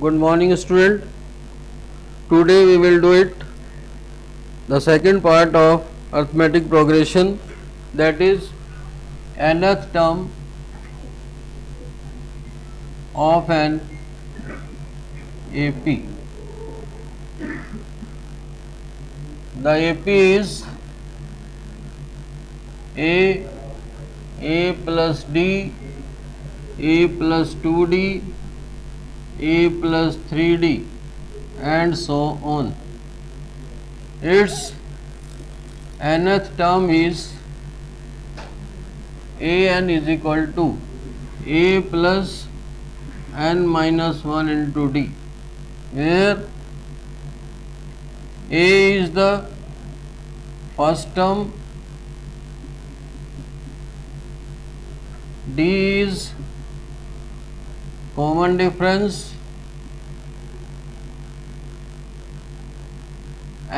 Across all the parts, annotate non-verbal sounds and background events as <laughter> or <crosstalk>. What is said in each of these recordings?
Good morning student. Today we will do it the second part of arithmetic progression that is nth term of an AP. The AP is A, A plus D, A plus 2D, A plus 3D and so on. Its nth term is an is equal to a plus n minus 1 into d where a is the first term d is common difference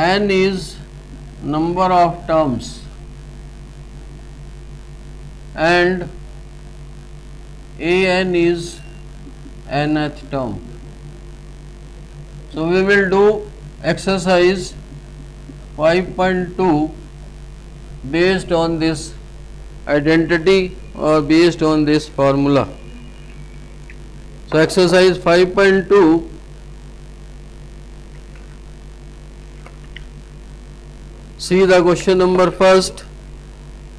n is number of terms and an is nth term. So we will do exercise 5.2 based on this identity or based on this formula. So exercise 5.2 see the question number first.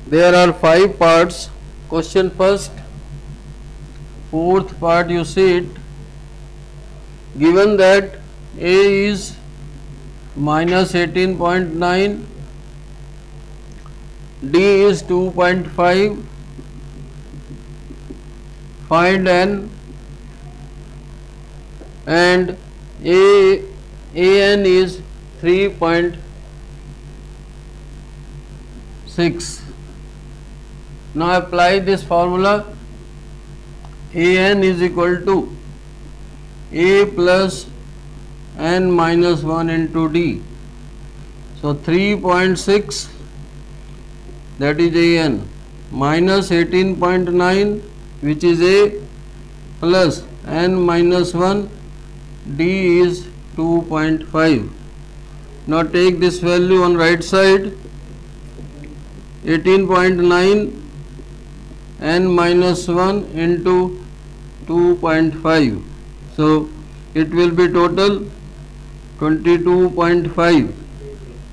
There are five parts. Question first. Fourth part you see it. Given that a is minus 18.9 d is 2.5 find n and a an is 3.6 now apply this formula. An is equal to a plus n minus 1 into d. So 3.6 that is an. Minus 18.9 which is a plus n minus 1 d is 2.5 now take this value on right side 18.9 n minus 1 into 2.5 so it will be total 22.5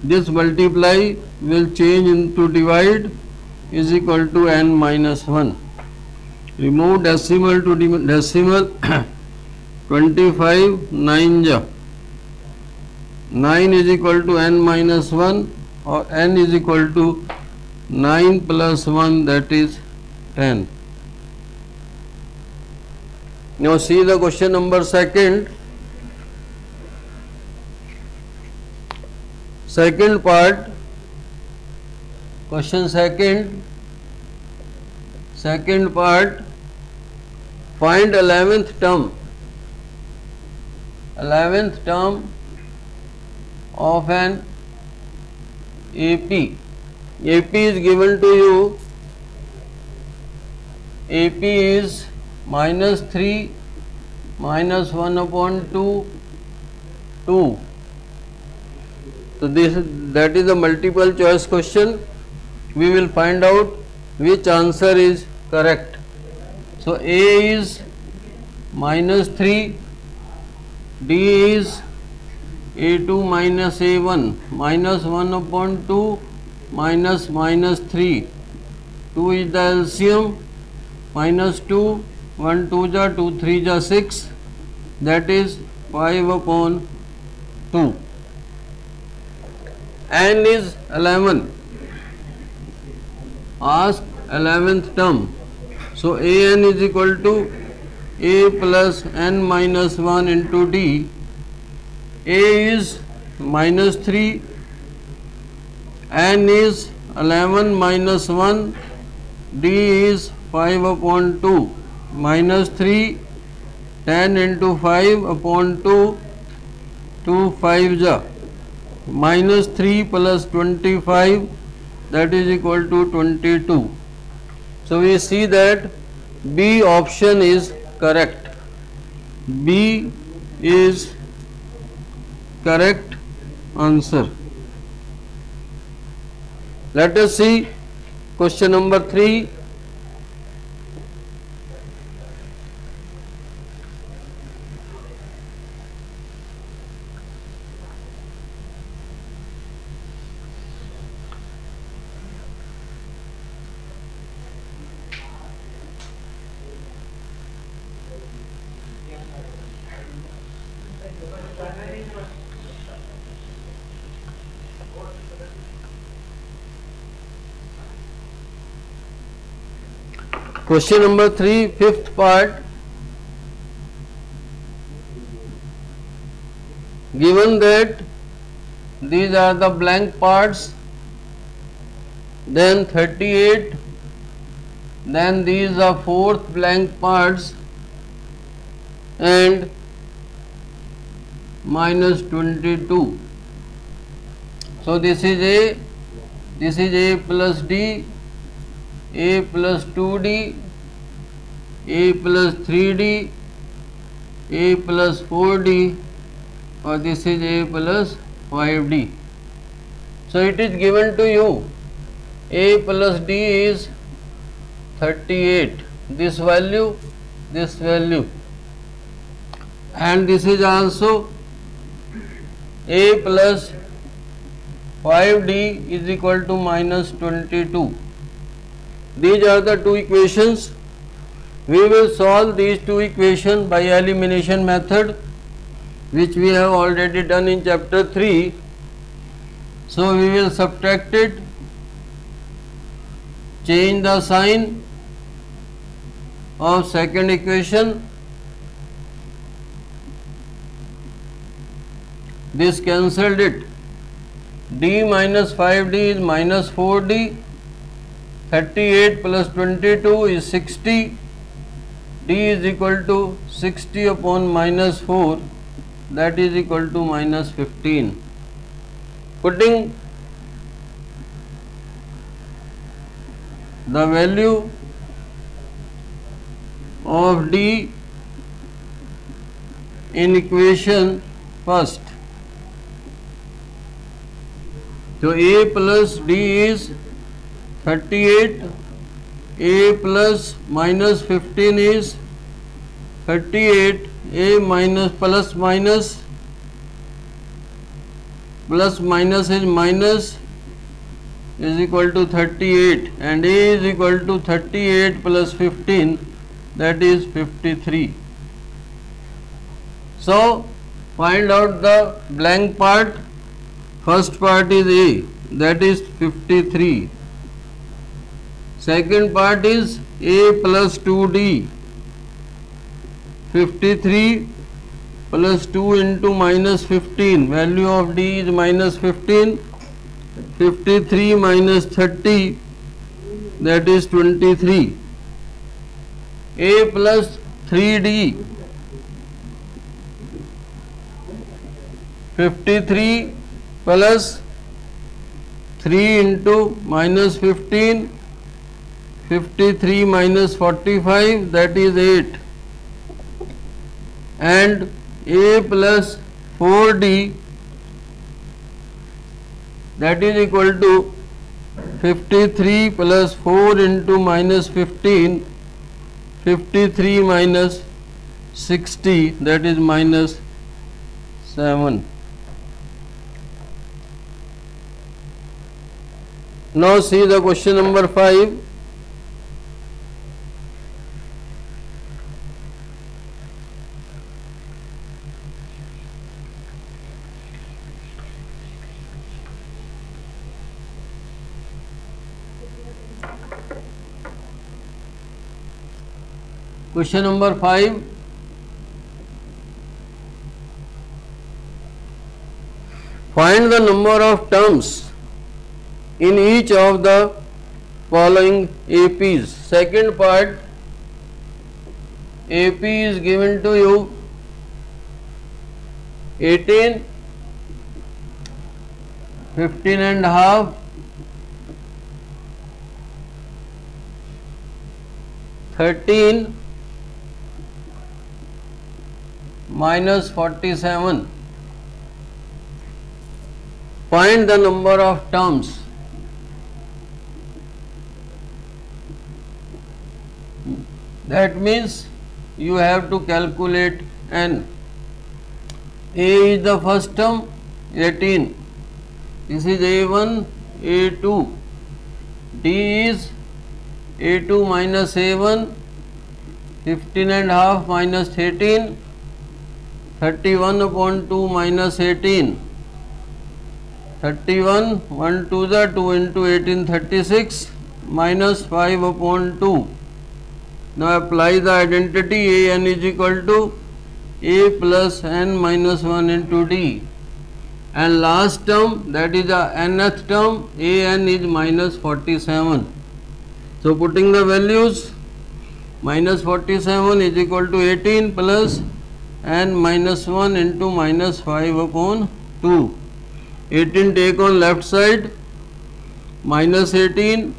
this multiply will change into divide is equal to n minus 1 remove decimal to decimal <coughs> 25 9 ja. 9 is equal to n minus 1 or n is equal to 9 plus 1 that is 10. Now see the question number second. Second part, question second, second part, find 11th term, 11th term of an AP. AP is given to you. AP is minus 3 minus 1 upon 2 2 so this that is a multiple choice question. We will find out which answer is correct. So A is minus 3 D is A2 minus A1 minus 1 upon 2 minus minus 3 2 is the LCM minus 2 1 2 ja 2 3 ja 6 that is 5 upon 2 n is 11 ask 11th term. So an is equal to a plus n minus 1 into d. A is minus 3 n is 11 minus 1 d is 5 upon 2 minus 3 10 into 5 upon 2 2 5 ja minus 3 plus 25 that is equal to 22 so we see that B option is correct. B is correct answer. Let us see question number three Question number 3, fifth part. Given that these are the blank parts, then 38, then these are fourth blank parts and minus 22. So this is A, this is A plus D a plus 2d, a plus 3d, a plus 4d or this is a plus 5d. So it is given to you. A plus d is 38 this value this value. And this is also a plus 5d is equal to minus 22 these are the two equations. We will solve these two equations by elimination method which we have already done in chapter 3. So we will subtract it, change the sign of second equation. This cancelled it. d minus 5d is minus 4d 38 plus 22 is 60 d is equal to 60 upon minus 4 that is equal to minus 15 putting the value of d in equation first so a plus d is 38 a plus minus 15 is 38 a minus plus minus plus minus is minus is equal to 38 and a is equal to 38 plus 15 that is 53 so find out the blank part. First part is a that is 53 Second part is a plus 2d 53 plus 2 into minus 15 value of d is minus 15 53 minus 30 that is 23 a plus 3d 53 plus 3 into minus 15 53 minus 45 that is 8 and a plus 4d that is equal to 53 plus 4 into minus 15 53 minus 60 that is minus 7 now see the question number 5 Question number 5. Find the number of terms in each of the following APs. Second part AP is given to you 18, 15 and a half, 13, minus 47 find the number of terms. That means you have to calculate n a is the first term 18 this is a1 a2 d is a2 minus a1 15 and half minus 18 31 upon 2 minus 18 31 1 to the 2 into 18 36 minus 5 upon 2 now apply the identity a n is equal to a plus n minus 1 into d. And last term that is the nth term a n is minus 47 so putting the values minus 47 is equal to 18 plus n minus 1 into minus 5 upon 2 18 take on left side minus 18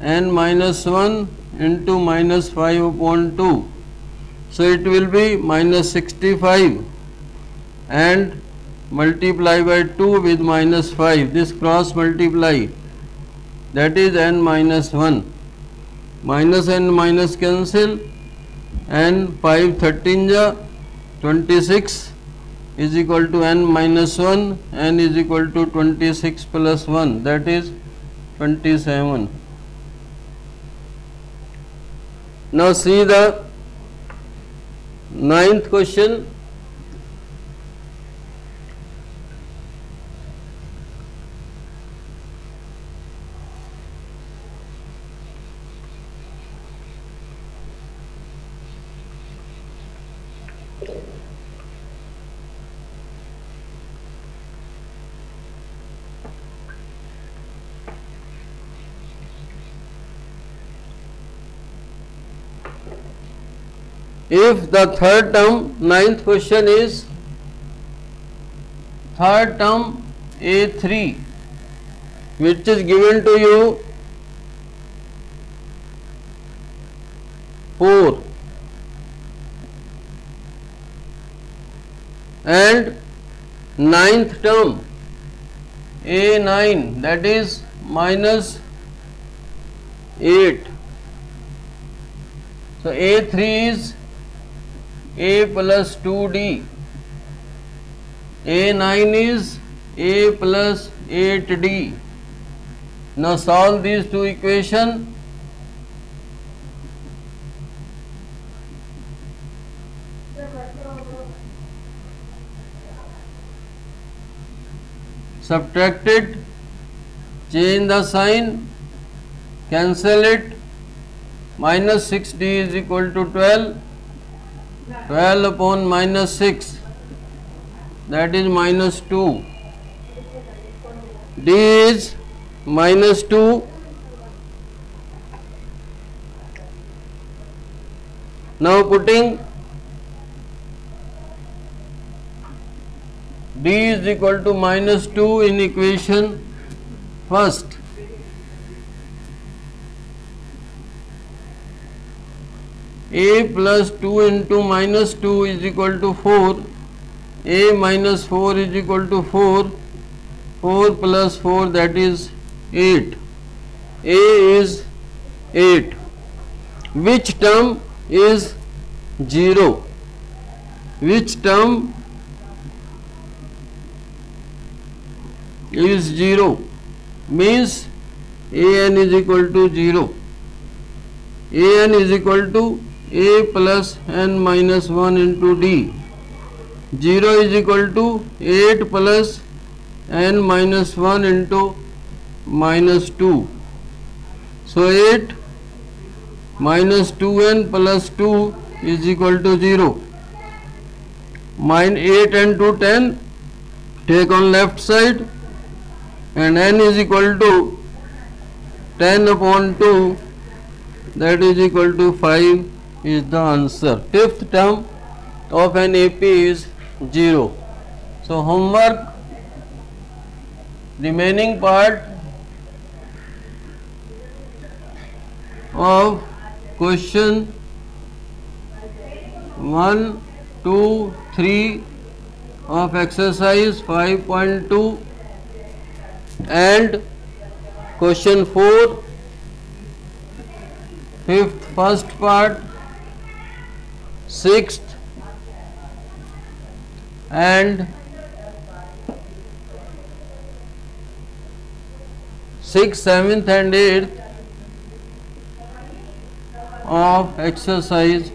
and minus 1 into minus 5 upon 2 so it will be minus 65 and multiply by 2 with minus 5 this cross multiply. That is n minus 1 minus n minus cancel. And 5 13 ja 26 is equal to n minus 1 n is equal to 26 plus 1 that is 27 now see the ninth question if the third term, ninth question is third term A3 which is given to you 4 and ninth term A9 that is minus 8. So A3 is a plus 2d. A9 is A plus 8d. Now solve these two equations. subtract it, change the sign, cancel it, minus 6d is equal to 12 12 upon minus 6 that is minus 2 d is minus 2 now putting d is equal to minus 2 in equation first a plus 2 into minus 2 is equal to 4 a minus 4 is equal to 4 4 plus 4 that is 8 a is 8 which term is 0 which term is 0 means a n is equal to 0 a n is equal to a plus n minus 1 into d. 0 is equal to 8 plus n minus 1 into minus 2. So 8 minus 2n plus 2 is equal to 0. Mine 8 and 2 10 take on left side and n is equal to 10 upon 2 that is equal to 5 is the answer. Fifth term of an AP is 0. So, homework remaining part of question 1 2, 3 of exercise 5.2 and question 4 fifth first part sixth and sixth seventh and eighth of exercise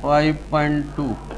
5.2